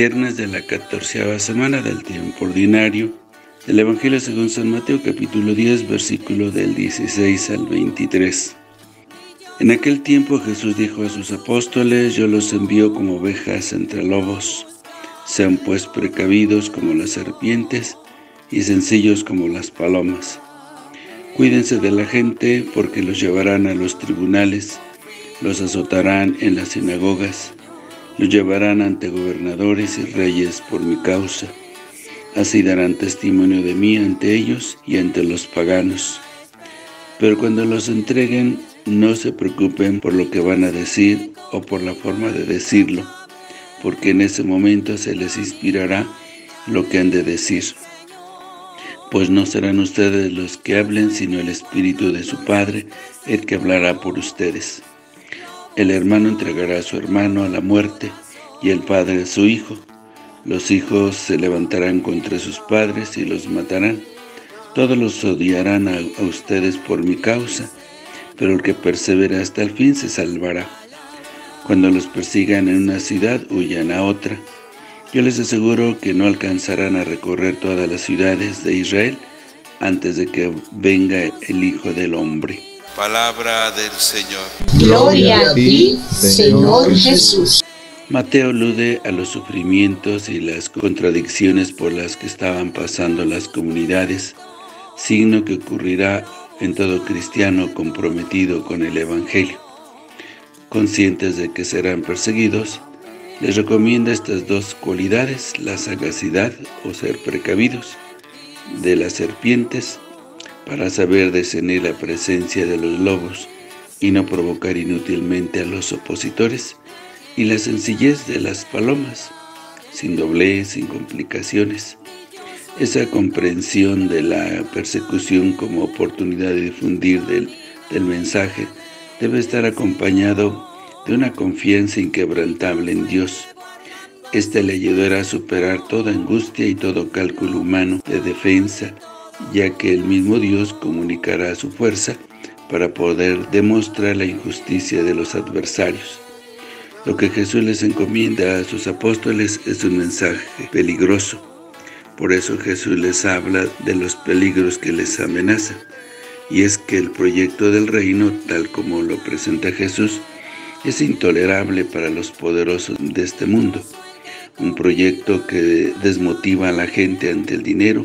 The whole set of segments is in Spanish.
viernes de la catorceava semana del tiempo ordinario, del Evangelio según San Mateo capítulo 10, versículo del 16 al 23. En aquel tiempo Jesús dijo a sus apóstoles, yo los envío como ovejas entre lobos. Sean pues precavidos como las serpientes y sencillos como las palomas. Cuídense de la gente porque los llevarán a los tribunales, los azotarán en las sinagogas, los llevarán ante gobernadores y reyes por mi causa. Así darán testimonio de mí ante ellos y ante los paganos. Pero cuando los entreguen, no se preocupen por lo que van a decir o por la forma de decirlo, porque en ese momento se les inspirará lo que han de decir. Pues no serán ustedes los que hablen, sino el Espíritu de su Padre, el que hablará por ustedes. El hermano entregará a su hermano a la muerte, y el padre a su hijo. Los hijos se levantarán contra sus padres y los matarán. Todos los odiarán a, ustedes por mi causa, pero el que persevera hasta el fin se salvará. Cuando los persigan en una ciudad, huyan a otra. Yo les aseguro que no alcanzarán a recorrer todas las ciudades de Israel antes de que venga el Hijo del Hombre. Palabra del Señor. Gloria a ti, Señor Jesús. Mateo alude a los sufrimientos y las contradicciones por las que estaban pasando las comunidades, signo que ocurrirá en todo cristiano comprometido con el Evangelio. Conscientes de que serán perseguidos, les recomienda estas dos cualidades, la sagacidad o ser precavidos de las serpientes para saber discernir la presencia de los lobos y no provocar inútilmente a los opositores, y la sencillez de las palomas, sin doblez, sin complicaciones. Esa comprensión de la persecución como oportunidad de difundir del, mensaje debe estar acompañado de una confianza inquebrantable en Dios. Este le ayudará a superar toda angustia y todo cálculo humano de defensa ya que el mismo Dios comunicará su fuerza para poder demostrar la injusticia de los adversarios. Lo que Jesús les encomienda a sus apóstoles es un mensaje peligroso. Por eso Jesús les habla de los peligros que les amenazan. Y es que el proyecto del reino, tal como lo presenta Jesús, es intolerable para los poderosos de este mundo. Un proyecto que desmotiva a la gente ante el dinero,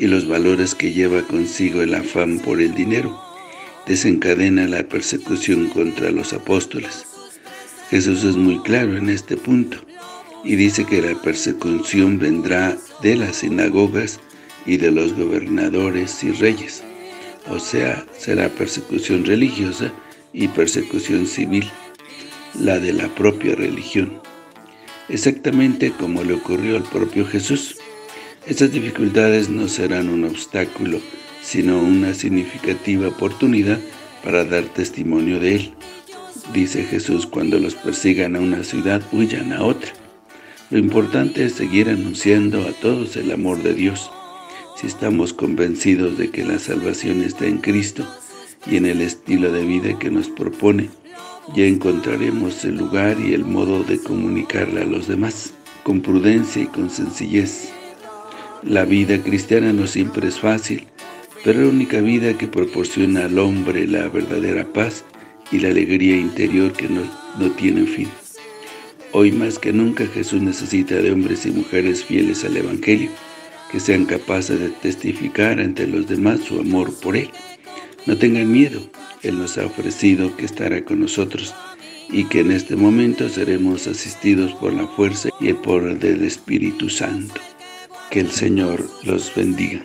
y los valores que lleva consigo el afán por el dinero, desencadena la persecución contra los apóstoles. Jesús es muy claro en este punto y dice que la persecución vendrá de las sinagogas y de los gobernadores y reyes, o sea, será persecución religiosa y persecución civil, la de la propia religión, exactamente como le ocurrió al propio Jesús. Estas dificultades no serán un obstáculo, sino una significativa oportunidad para dar testimonio de Él. Dice Jesús, cuando los persigan a una ciudad, huyan a otra. Lo importante es seguir anunciando a todos el amor de Dios. Si estamos convencidos de que la salvación está en Cristo y en el estilo de vida que nos propone, ya encontraremos el lugar y el modo de comunicarle a los demás, con prudencia y con sencillez. La vida cristiana no siempre es fácil, pero es la única vida que proporciona al hombre la verdadera paz y la alegría interior que no, no tiene fin. Hoy más que nunca Jesús necesita de hombres y mujeres fieles al Evangelio, que sean capaces de testificar ante los demás su amor por Él. No tengan miedo, Él nos ha ofrecido que estará con nosotros y que en este momento seremos asistidos por la fuerza y el poder del Espíritu Santo. Que el Señor los bendiga.